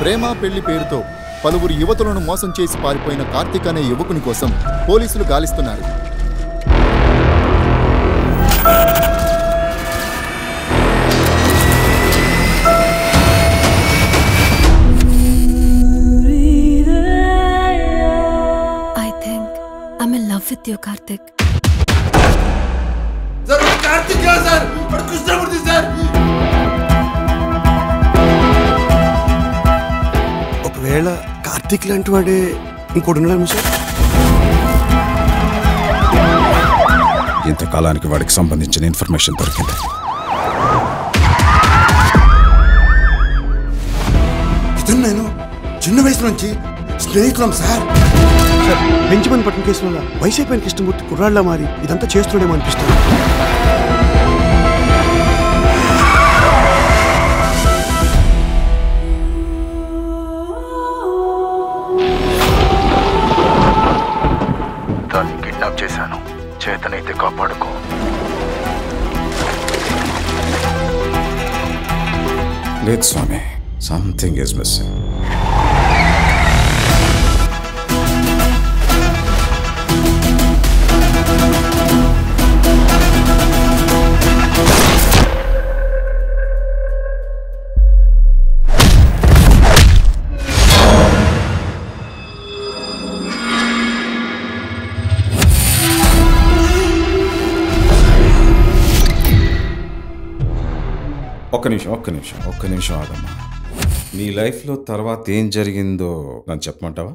ప్రేమ పెళ్ళి పేరుతో పలువురు యువతులను మోసం చేసి పారిపోయిన కార్తీక్ అనే యువకుని కోసం పోలీసులు గాలిస్తున్నారు. I think in love with you Karthik Karthik ఒకవేళ కార్తీక్ లాంటి వాడే ఇంకోటి ఉన్నాడు సార్ ఇంతకాలానికి వాడికి సంబంధించిన ఇన్ఫర్మేషన్ దొరికింది. ఇతను నేను చిన్న వయసు నుంచి స్నేహితులం సార్. సార్ బెంచమన్ పట్టిన కేసు వల్ల వయసు అయిపోయిన కృష్ణమూర్తి కుర్రాళ్ళ మారి ఇదంతా చేస్తున్నాడేమో అనిపిస్తుంది. దాన్ని కిడ్నాప్ చేశాను. చేతనైతే కాపాడుకో. లేదు స్వామి సంథింగ్ ఇస్ మిస్సింగ్ ఒక్క నిమిషం ఒక్క నిమిషం ఒక్క నిమిషం ఆగమ్మా. నీ లైఫ్లో తర్వాత ఏం జరిగిందో నన్ను చెప్పమంటావా?